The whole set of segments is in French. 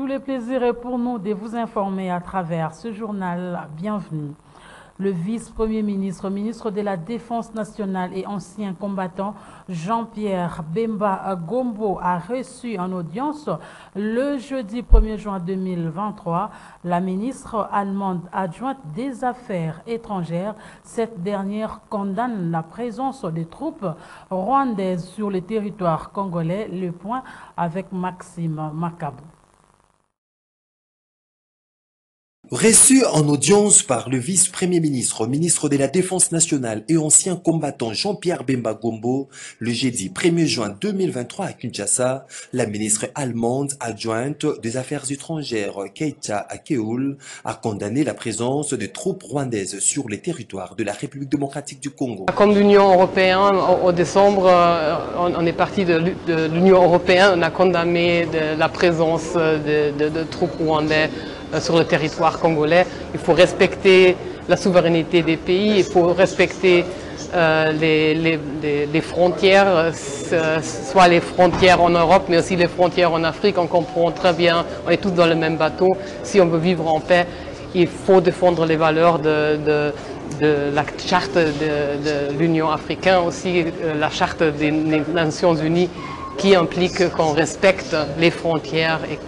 Tous les plaisirs est pour nous de vous informer à travers ce journal. Bienvenue. Le vice-premier ministre, ministre de la Défense nationale et ancien combattant Jean-Pierre Bemba Gombo a reçu en audience le jeudi 1er juin 2023 la ministre allemande adjointe des Affaires étrangères. Cette dernière condamne la présence des troupes rwandaises sur le territoire congolais. Le point avec Maxime Macabou. Reçu en audience par le vice-premier ministre, ministre de la Défense nationale et ancien combattant Jean-Pierre Bemba Gombo, le jeudi 1er juin 2023 à Kinshasa, la ministre allemande adjointe des Affaires étrangères Keita Akeul a condamné la présence de troupes rwandaises sur les territoires de la République démocratique du Congo. Comme l'Union européenne, au, décembre, euh, on, est parti de, l'Union européenne, on a condamné la présence de, troupes rwandaises sur le territoire congolais. Il faut respecter la souveraineté des pays, il faut respecter euh, les, frontières, euh, soit les frontières en Europe, mais aussi les frontières en Afrique. On comprend très bien, on est tous dans le même bateau. Si on veut vivre en paix, il faut défendre les valeurs de, la charte de, l'Union africaine, aussi la charte des Nations Unies qui implique qu'on respecte les frontières et,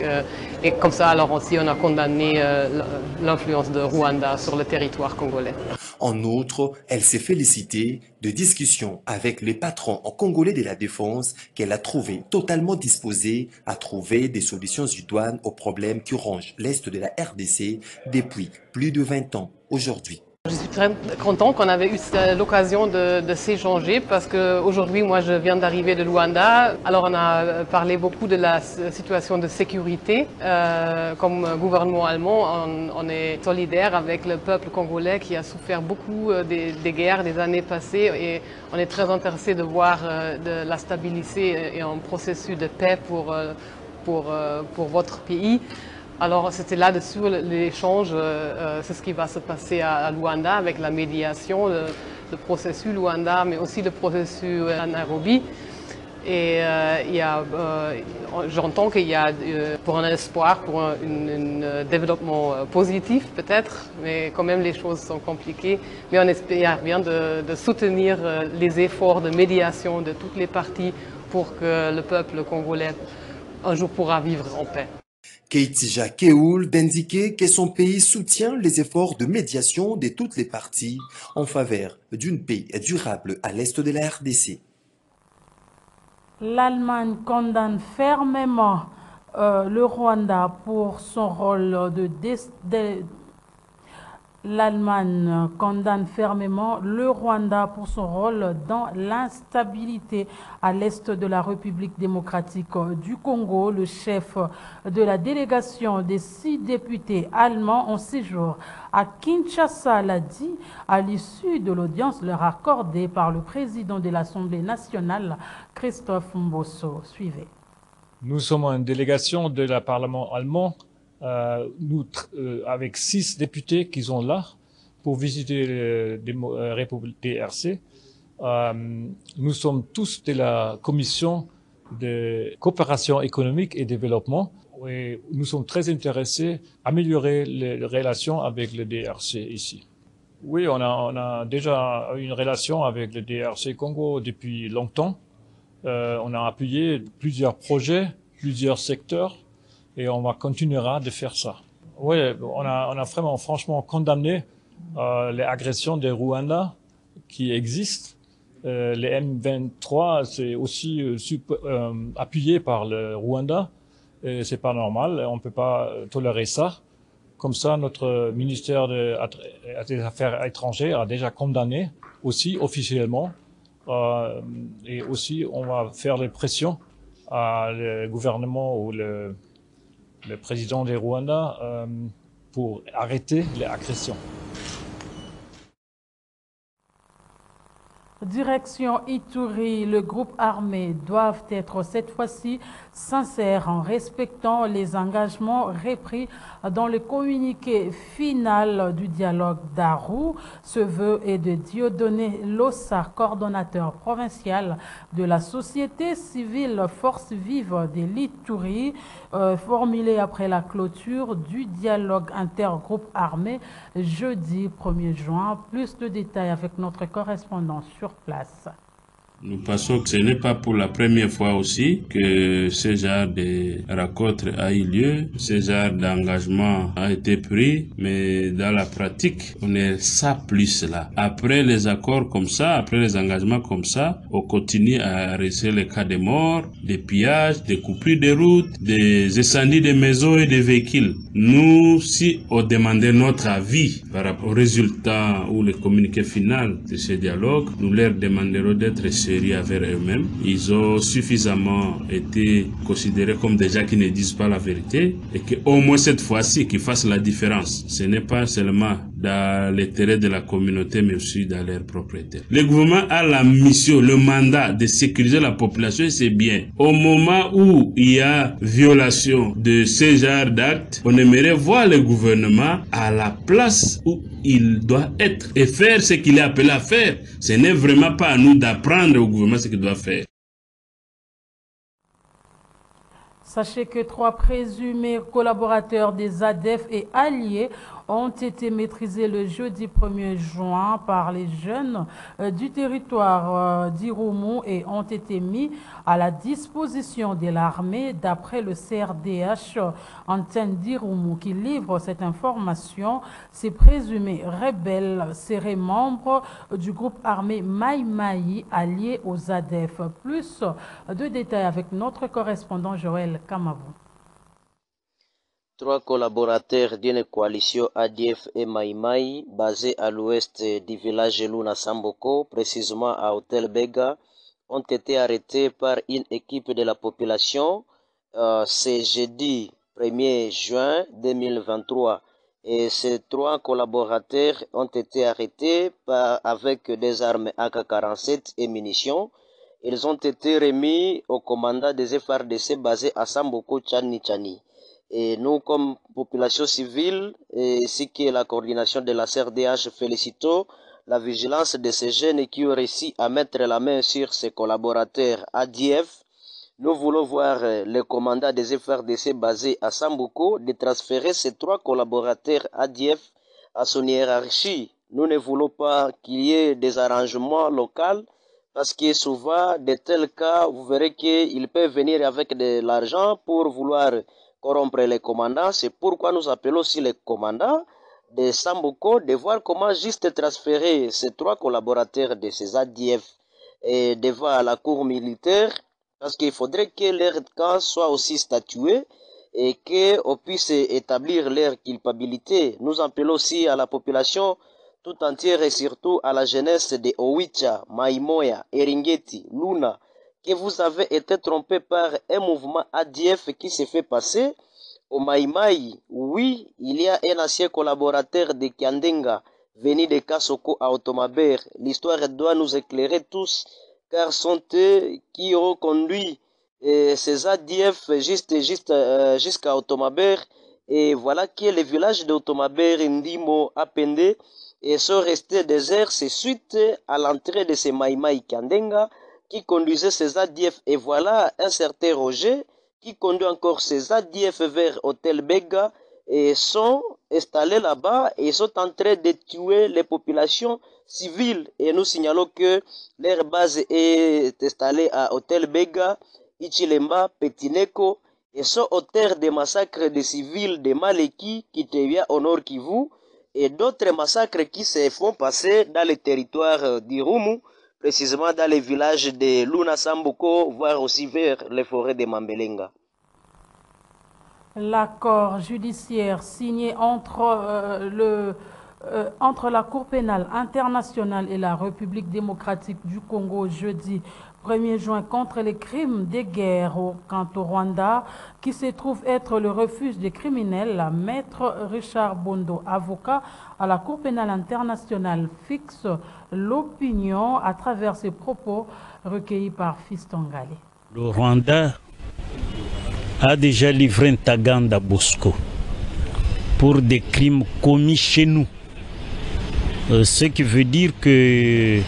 et comme ça, alors aussi, on a condamné euh, l'influence de Rwanda sur le territoire congolais. En outre, elle s'est félicitée de discussions avec les patrons en congolais de la défense qu'elle a trouvé totalement disposés à trouver des solutions idoines aux problèmes qui rongent l'Est de la RDC depuis plus de 20 ans aujourd'hui. Je suis très content qu'on avait eu l'occasion de, s'échanger parce qu'aujourd'hui, moi, je viens d'arriver de Luanda. Alors, on a parlé beaucoup de la situation de sécurité. Euh, comme gouvernement allemand, on, est solidaire avec le peuple congolais qui a souffert beaucoup euh, des, guerres des années passées et on est très intéressé de voir euh, de la stabilité et un processus de paix pour, pour, pour votre pays. Alors c'était là-dessus l'échange, euh, euh, c'est ce qui va se passer à, Luanda avec la médiation, le, processus Luanda, mais aussi le processus à Nairobi. Et euh, j'entends qu'il y a pour un espoir, pour un développement positif peut-être, mais quand même les choses sont compliquées. Mais on espère bien de soutenir les efforts de médiation de toutes les parties pour que le peuple congolais un jour pourra vivre en paix. Keitija Keoul d'indiquer que son pays soutient les efforts de médiation de toutes les parties en faveur d'une paix durable à l'est de la RDC. L'Allemagne condamne fermement euh, le Rwanda pour son rôle de, de L'Allemagne condamne fermement le Rwanda pour son rôle dans l'instabilité à l'est de la République démocratique du Congo. Le chef de la délégation des six députés allemands en séjour à Kinshasa l'a dit à l'issue de l'audience leur accordée par le président de l'Assemblée nationale, Christophe Mbosso. Suivez. Nous sommes une délégation de la Parlement allemand euh, nous, euh, avec six députés qui sont là pour visiter la République DRC. Euh, nous sommes tous de la commission de coopération économique et développement. Et nous sommes très intéressés à améliorer les relations avec le DRC ici. Oui, on a, on a déjà une relation avec le DRC Congo depuis longtemps. Euh, on a appuyé plusieurs projets, plusieurs secteurs et on va continuera de faire ça. Oui, on a, on a vraiment franchement condamné euh, les agressions des Rwanda qui existent. Euh, les M23, c'est aussi euh, euh, appuyé par le Rwanda. Et c'est pas normal, on peut pas tolérer ça. Comme ça, notre ministère des Affaires étrangères a déjà condamné aussi officiellement. Euh, et aussi, on va faire les pressions à le gouvernement ou le, le président des Rwanda euh, pour arrêter les agressions. Direction Ituri, le groupe armé doivent être cette fois-ci sincères en respectant les engagements repris dans le communiqué final du dialogue d'Arou. Ce vœu est de Dieudonné Lossa, coordonnateur provincial de la société civile Force Vive de l'Ituri, euh, formulé après la clôture du dialogue intergroupe armé jeudi 1er juin. Plus de détails avec notre correspondant sur place. Nous pensons que ce n'est pas pour la première fois aussi que ce genre de rencontre a eu lieu, ce genre d'engagement a été pris, mais dans la pratique, on est ça plus là. Après les accords comme ça, après les engagements comme ça, on continue à rester les cas de morts, des pillages, des coupures de routes, des incendies de maisons et de véhicules. Nous, si on demandait notre avis par rapport au résultat ou le communiqué final de ce dialogue, nous leur demanderons d'être envers eux-mêmes. Ils ont suffisamment été considérés comme des gens qui ne disent pas la vérité et qu'au moins cette fois-ci, qu'ils fassent la différence. Ce n'est pas seulement dans l'intérêt de la communauté, mais aussi dans leur propriété. Le gouvernement a la mission, le mandat de sécuriser la population et c'est bien. Au moment où il y a violation de ce genre d'actes, on aimerait voir le gouvernement à la place où il doit être et faire ce qu'il est appelé à faire. Ce n'est vraiment pas à nous d'apprendre au gouvernement ce qu'il doit faire. Sachez que trois présumés collaborateurs des ADEF et alliés ont été maîtrisés le jeudi 1er juin par les jeunes euh, du territoire euh, d'Iroumou et ont été mis à la disposition de l'armée d'après le CRDH antenne d'Iroumou qui livre cette information. Ces présumés rebelles seraient membres du groupe armé Maïmaï allié aux ADEF. Plus de détails avec notre correspondant Joël Kamavou. Trois collaborateurs d'une coalition ADF et Maïmaï basée à l'ouest du village Luna Samboko, précisément à Hôtel Bega, ont été arrêtés par une équipe de la population euh, ce jeudi 1er juin 2023. Et ces trois collaborateurs ont été arrêtés avec des armes AK-47 et munitions. Ils ont été remis au commandant des FRDC basé à Samboko Chani Chani. Et nous, comme population civile, ainsi que la coordination de la CRDH, félicitons la vigilance de ces jeunes qui ont réussi à mettre la main sur ses collaborateurs ADF. Nous voulons voir le commandant des FRDC basé à Sambuko de transférer ces trois collaborateurs ADF à son hiérarchie. Nous ne voulons pas qu'il y ait des arrangements locaux parce que souvent, de tels cas, vous verrez qu'ils peuvent venir avec de l'argent pour vouloir corrompre les commandants. C'est pourquoi nous appelons aussi les commandants de Sambuko de voir comment juste transférer ces trois collaborateurs de ces ADF et devant la cour militaire parce qu'il faudrait que leur cas soit aussi statué et qu'on puisse établir leur culpabilité. Nous appelons aussi à la population tout entière et surtout à la jeunesse de Owicha, Maimoya, Eringeti, Luna, que vous avez été trompé par un mouvement ADF qui s'est fait passer au Maïmaï. Oui, il y a un ancien collaborateur de Kandenga venu de Kasoko à Otomaber. L'histoire doit nous éclairer tous, car sont eux qui ont conduit euh, ces ADF euh, jusqu'à Otomaber. Et voilà que le village d'Otomaber, Ndimo, Apende, et sont restés déserts. Suite à l'entrée de ces Maïmaï Kandenga qui conduisait ces ADF. Et voilà un certain Roger qui conduit encore ces ADF vers Hôtel Bega et sont installés là-bas et sont en train de tuer les populations civiles. Et nous signalons que leur base est installée à Hôtel Bega, Ichilemba, Petineko et sont auteurs des massacres des civils de Maleki, Kitevia, au nord Kivu et d'autres massacres qui se font passer dans le territoire d'Irumu précisément dans les villages de Luna Samboko, voire aussi vers les forêts de Mambelenga. L'accord judiciaire signé entre euh, le euh, entre la Cour pénale internationale et la République démocratique du Congo jeudi 1er juin contre les crimes de guerre au, quant au Rwanda, qui se trouve être le refuge des criminels, maître Richard Bondo, avocat à la Cour pénale internationale, fixe l'opinion à travers ses propos recueillis par Fiston Galé. Le Rwanda a déjà livré un Taganda Bosco pour des crimes commis chez nous. Euh, ce qui veut dire que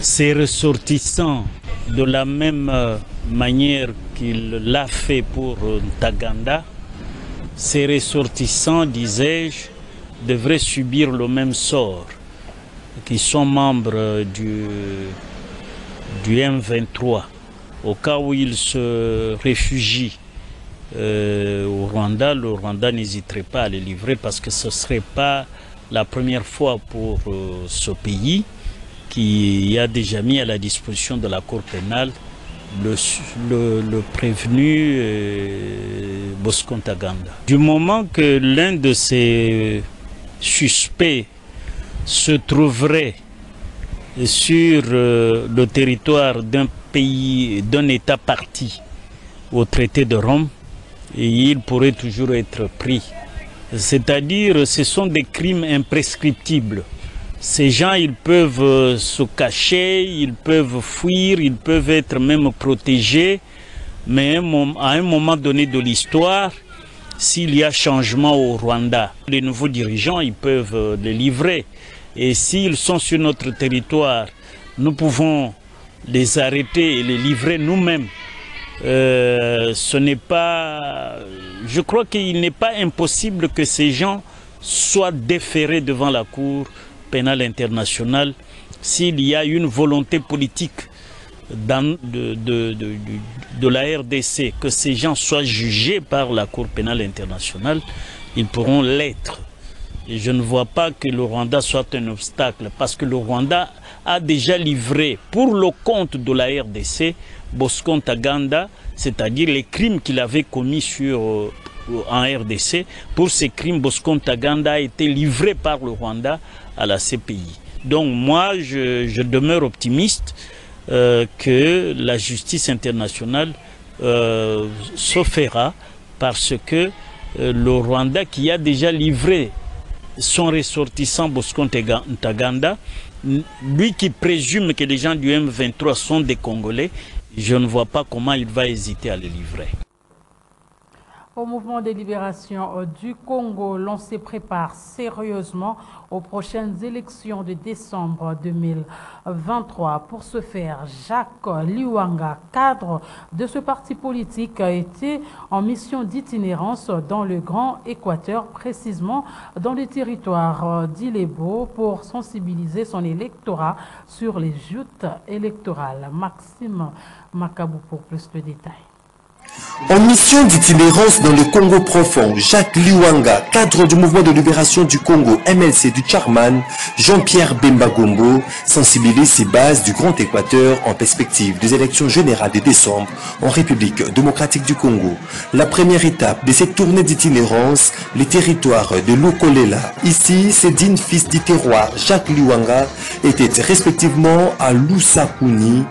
ces ressortissants, de la même euh, manière qu'il l'a fait pour euh, Taganda, ces ressortissants, disais-je, devraient subir le même sort, qui sont membres du, du M23. Au cas où ils se réfugient euh, au Rwanda, le Rwanda n'hésiterait pas à les livrer parce que ce ne serait pas la première fois pour euh, ce pays qui a déjà mis à la disposition de la Cour pénale le, prévenu euh, Bosco Ntaganda. Du moment que l'un de ces suspects se trouverait sur euh, le territoire d'un pays, d'un État parti au traité de Rome, il pourrait toujours être pris. C'est-à-dire, ce sont des crimes imprescriptibles. Ces gens, ils peuvent euh, se cacher, ils peuvent fuir, ils peuvent être même protégés, mais à un moment donné de l'histoire, s'il y a changement au Rwanda, les nouveaux dirigeants, ils peuvent euh, les livrer. Et s'ils sont sur notre territoire, nous pouvons les arrêter et les livrer nous-mêmes. Euh, ce n'est pas. Je crois qu'il n'est pas impossible que ces gens soient déférés devant la Cour pénale internationale s'il y a une volonté politique de, la RDC, que ces gens soient jugés par la Cour pénale internationale, ils pourront l'être. Je ne vois pas que le Rwanda soit un obstacle, parce que le Rwanda a déjà livré pour le compte de la RDC Bosco Ntaganda, c'est-à-dire les crimes qu'il avait commis sur, euh, en RDC. Pour ces crimes, Bosco Ntaganda a été livré par le Rwanda à la CPI. Donc moi, je, demeure optimiste euh, que la justice internationale euh, parce que euh, le Rwanda qui a déjà livré son ressortissant Bosco Ntaganda, lui qui présume que les gens du M23 sont des Congolais, je ne vois pas comment il va hésiter à les livrer. Au mouvement de libération du Congo, l'on se prépare sérieusement aux prochaines élections de décembre 2023. Pour ce faire, Jacques Liwanga, cadre de ce parti politique, a été en mission d'itinérance dans le Grand Équateur, précisément dans le territoire d'Ilebo, pour sensibiliser son électorat sur les joutes électorales. Maxime Macabou pour plus de détails. En mission d'itinérance dans le Congo profond, Jacques Liwanga, cadre du mouvement de libération du Congo MLC du Charman, Jean-Pierre Bemba Gombo, sensibilise ses bases du Grand Équateur en perspective des élections générales de décembre en République démocratique du Congo. La première étape de cette tournée d'itinérance, les territoires de Lukolela. Ici, ces dignes fils du terroir, Jacques Liwanga, étaient respectivement à Lusakuni,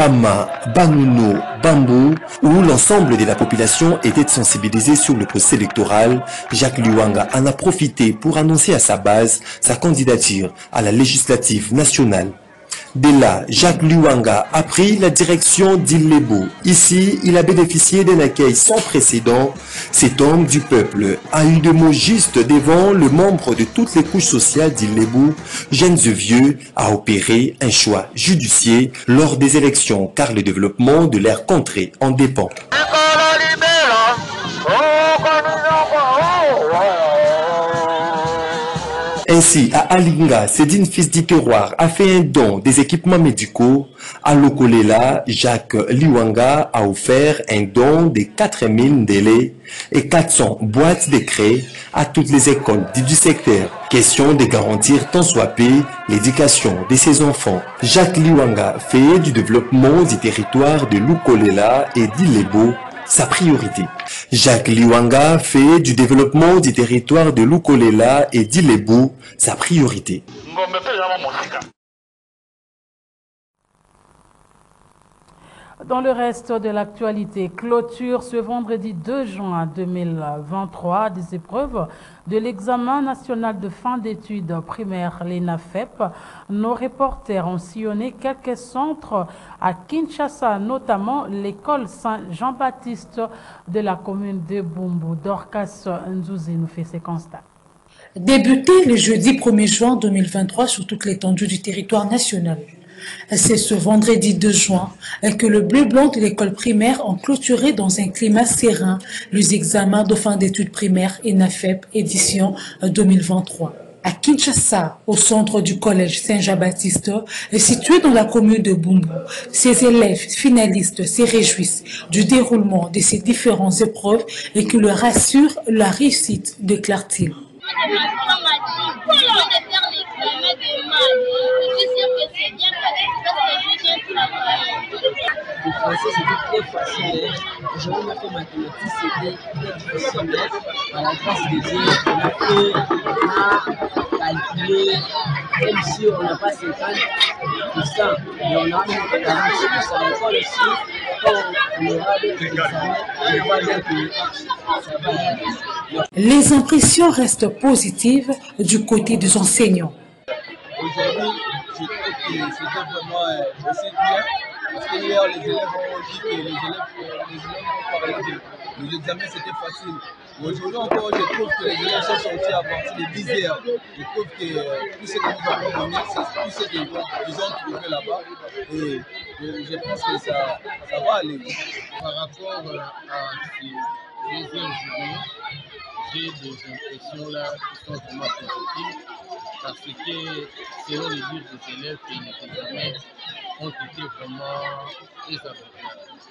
Pama, Banuno, Bambou, où l'ensemble de la population était sensibilisée sur le procès électoral, Jacques Luwanga en a profité pour annoncer à sa base sa candidature à la législative nationale. Dès là, Jacques Luwanga a pris la direction d'Illebo. Ici, il a bénéficié d'un accueil sans précédent. Cet homme du peuple a eu des mots justes devant le membre de toutes les couches sociales d'Illebo, jeunes et vieux, a opéré un choix judiciaire lors des élections car le développement de leur contrée en dépend. Ainsi, à Alinga, Cédine Fils du a fait un don des équipements médicaux. À Lokolela, Jacques Liwanga a offert un don de 4000 délais et 400 boîtes de craie à toutes les écoles du secteur. Question de garantir tant soit peu l'éducation de ses enfants. Jacques Liwanga fait du développement du territoire de Lukolela et d'Ilebo sa priorité. Jacques Liwanga fait du développement du territoire de Lukolela et d'Ilebo sa priorité. Dans le reste de l'actualité, clôture ce vendredi 2 juin 2023 des épreuves de l'examen national de fin d'études primaires, l'ENAFEP. Nos reporters ont sillonné quelques centres à Kinshasa, notamment l'école Saint-Jean-Baptiste de la commune de Bumbu. Dorcas Nzouzi nous fait ses constats. Débuté le jeudi 1er juin 2023 sur toute l'étendue du territoire national. C'est ce vendredi 2 juin que le bleu-blanc de l'école primaire ont clôturé dans un climat serein les examens de fin d'études primaires ENAFEP édition 2023 à Kinshasa, au centre du collège Saint-Jean-Baptiste, situé dans la commune de Bumbu. Ces élèves finalistes se réjouissent du déroulement de ces différentes épreuves et qui leur assurent la réussite, déclare-t-il. Le français c'était très facile. Aujourd'hui, on a fait mathématiques, c'était très difficile. À la grâce de Dieu, on a fait, on a calculé, même si on n'a pas 50 mais on a 46 à l'école aussi. Quand on aura d'autres examens, on va dire que ça va aller. Les impressions restent positives du côté des enseignants. Aujourd'hui, je trouve que c'était vraiment aussi bien. Parce que hier, les élèves ont dit que les élèves, euh, les élèves ont parlé de les examens, c'était facile. Aujourd'hui encore, je trouve que les élèves sont sortis à partir de 10 heures. Je trouve que euh, tout ce que nous avons donné, c'est tout ce qu'ils ont trouvé là-bas. Et je, je, pense que ça, va aller. Par rapport à ces deuxième journée, j'ai des impressions là qui sont vraiment positives parce que selon les dires des élèves, les examens ont été vraiment.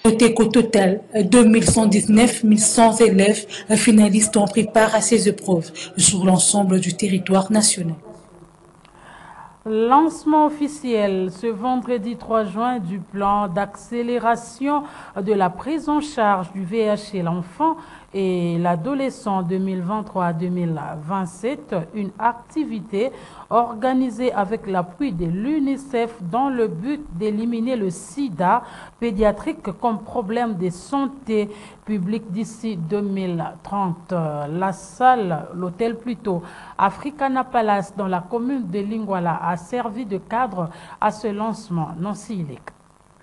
Notez qu'au total, 2119 100 élèves finalistes ont pris part à ces épreuves sur l'ensemble du territoire national. Lancement officiel ce vendredi 3 juin du plan d'accélération de la prise en charge du chez l'enfant et l'adolescent 2023-2027, une activité organisée avec l'appui de l'UNICEF dans le but d'éliminer le sida pédiatrique comme problème de santé publique d'ici 2030. La salle, l'hôtel plutôt, Africana Palace dans la commune de Lingwala a servi de cadre à ce lancement. Nancy Ilek.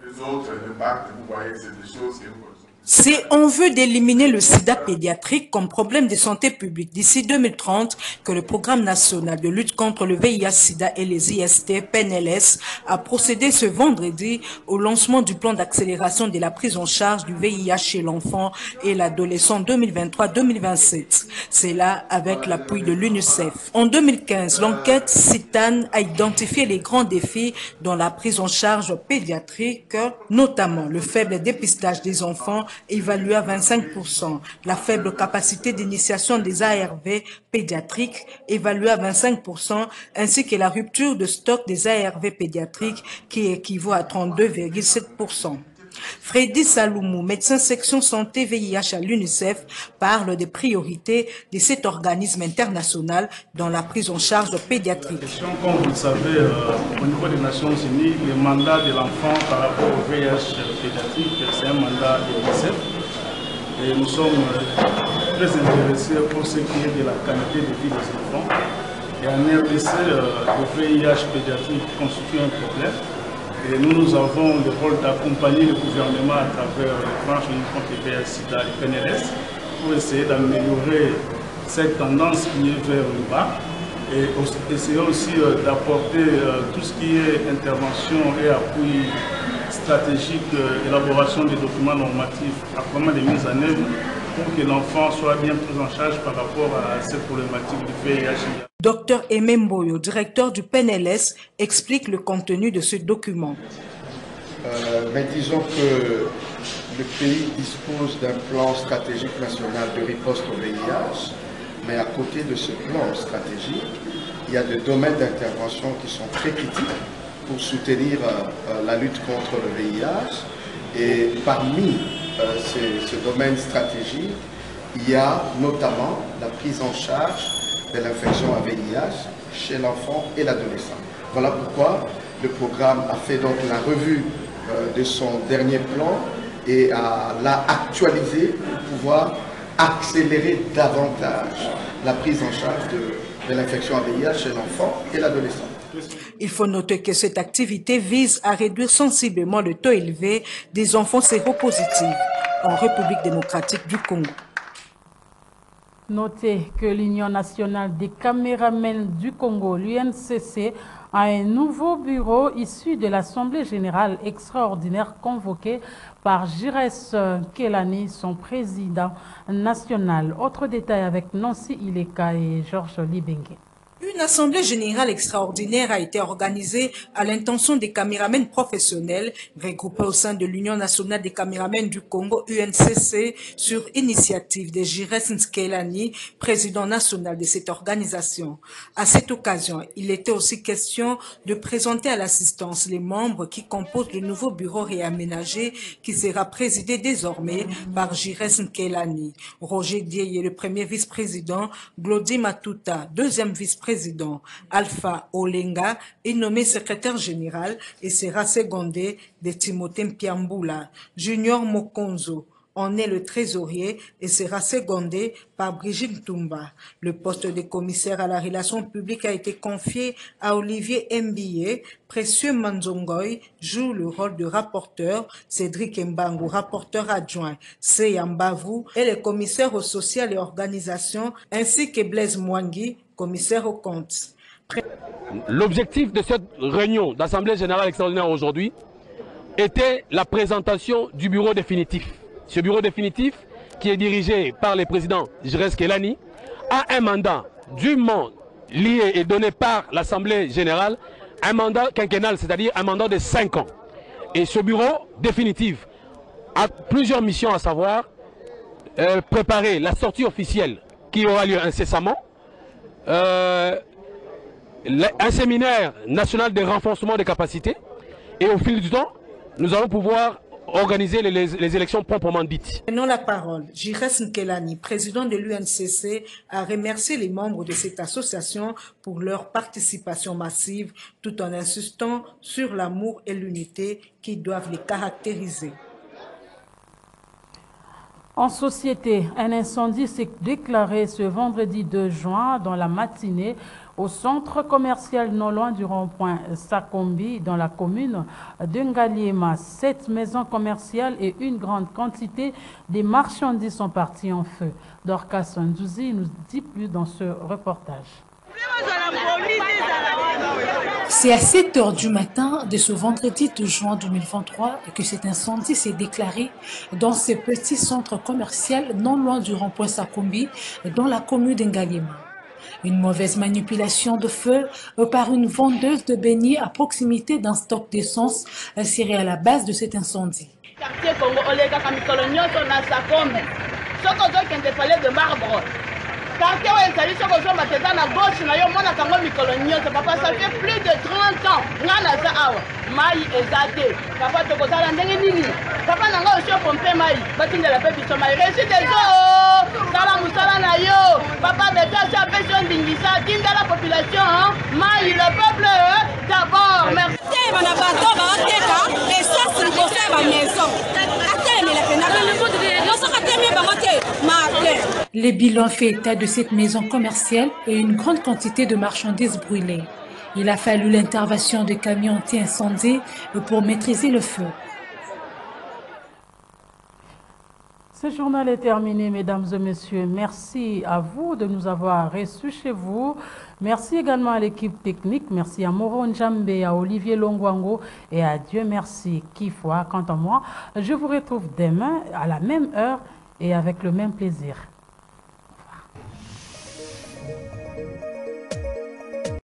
Les autres vous voyez, c'est des choses vous c'est en vue d'éliminer le sida pédiatrique comme problème de santé publique d'ici 2030 que le programme national de lutte contre le VIH-Sida et les IST, PNLS, a procédé ce vendredi au lancement du plan d'accélération de la prise en charge du VIH chez l'enfant et l'adolescent 2023-2027. C'est là avec l'appui de l'UNICEF. En 2015, l'enquête CITAN a identifié les grands défis dans la prise en charge pédiatrique, notamment le faible dépistage des enfants évalué à 25%, la faible capacité d'initiation des ARV pédiatriques évaluée à 25%, ainsi que la rupture de stock des ARV pédiatriques qui équivaut à 32,7%. Freddy Saloumou, médecin section santé VIH à l'UNICEF, parle des priorités de cet organisme international dans la prise en charge pédiatrique. Comme vous le savez, euh, au niveau des Nations Unies, le mandat de l'enfant par rapport au VIH pédiatrique, mandat de l'UNICEF. Et nous sommes euh, très intéressés pour ce qui est de la qualité de vie des enfants. Et en RDC, euh, le VIH pédiatrique constitue un problème. Et nous, nous avons le rôle d'accompagner le gouvernement à travers les branches contre le PNLS pour essayer d'améliorer cette tendance qui est vers le bas et essayer aussi d'apporter tout ce qui est intervention et appui stratégique, élaboration des documents normatifs, actuellement des mises en œuvre pour que l'enfant soit bien pris en charge par rapport à cette problématique du VIH. Dr Aimé Mboyo, directeur du PNLS, explique le contenu de ce document. Euh, mais disons que le pays dispose d'un plan stratégique national de riposte au VIH, mais à côté de ce plan stratégique, il y a des domaines d'intervention qui sont très critiques pour soutenir euh, la lutte contre le VIH. Et parmi ce, ce domaine stratégique, il y a notamment la prise en charge de l'infection à VIH chez l'enfant et l'adolescent. Voilà pourquoi le programme a fait donc la revue de son dernier plan et l'a actualisé pour pouvoir accélérer davantage la prise en charge de l'infection à VIH chez l'enfant et l'adolescent. Il faut noter que cette activité vise à réduire sensiblement le taux élevé des enfants séropositifs en République démocratique du Congo. Notez que l'Union nationale des caméramens du Congo, l'UNCC, a un nouveau bureau issu de l'Assemblée générale extraordinaire convoquée par Jires Kelani, son président national. Autre détail avec Nancy Ileka et Georges Libengue. Une assemblée générale extraordinaire a été organisée à l'intention des caméramens professionnels regroupés au sein de l'Union nationale des caméramens du Congo, UNCC, sur initiative de Jires Ntskelani, président national de cette organisation. À cette occasion, il était aussi question de présenter à l'assistance les membres qui composent le nouveau bureau réaménagé qui sera présidé désormais par Jires Nkelani. Roger Dieye, le premier vice-président, Glody Matuta, deuxième vice-président, président Alpha Olenga est nommé secrétaire général et sera secondé de Timothée Mpiambula. Junior Mokonzo en est le trésorier et sera secondé par Brigitte Tumba. Le poste de commissaire à la relation publique a été confié à Olivier Mbiye. Précieux Manzongoy joue le rôle de rapporteur, Cédric Mbangu, rapporteur adjoint, Seyambavu est le commissaire au social et organisation, ainsi que Blaise Mwangi, commissaire aux comptes. L'objectif de cette réunion d'Assemblée générale extraordinaire aujourd'hui était la présentation du bureau définitif. Ce bureau définitif, qui est dirigé par le président Jires Kelani, a un mandat dûment lié et donné par l'Assemblée générale, un mandat quinquennal, c'est-à-dire un mandat de 5 ans. Et ce bureau définitif a plusieurs missions à savoir euh, préparer la sortie officielle qui aura lieu incessamment, euh, un séminaire national de renforcement des capacités et au fil du temps, nous allons pouvoir organiser les, élections proprement dites. Prenons la parole. Jires Nkelani, président de l'UNCC, a remercié les membres de cette association pour leur participation massive tout en insistant sur l'amour et l'unité qui doivent les caractériser. En société, un incendie s'est déclaré ce vendredi 2 juin dans la matinée au centre commercial non loin du rond-point Sakombi dans la commune de Ngaliema. Sept maisons commerciales et une grande quantité de marchandises sont parties en feu. Dorcas Ndouzi nous dit plus dans ce reportage. C'est à 7 heures du matin de ce vendredi 2 juin 2023 que cet incendie s'est déclaré dans ce petit centre commercial non loin du rond-point Sakombi dans la commune d'Engaliema. Une mauvaise manipulation de feu par une vendeuse de beignets à proximité d'un stock d'essence serait à la base de cet incendie. Quartier oyo ezali soki ozomata eza na gauche na yo omonaka yango mikolo nyonso. Papa ça fait plus de 30 ans ngai naza awa. Mai eza te. Papa tokozala ndenge nini? Papa na ngai osi opompe mai batindela mpe biso mai resi dezo sala mosala na yo. Papa beto asi apesi yo ndingisa. Tindela population mai le peuple Les bilans fait état de cette maison commerciale et une grande quantité de marchandises brûlées. Il a fallu l'intervention de camions anti-incendie pour maîtriser le feu. Ce journal est terminé, mesdames et messieurs. Merci à vous de nous avoir reçus chez vous. Merci également à l'équipe technique. Merci à Moron Njambe, à Olivier Longwango et à Dieu merci Kifwa. Quant à moi, je vous retrouve demain à la même heure et avec le même plaisir.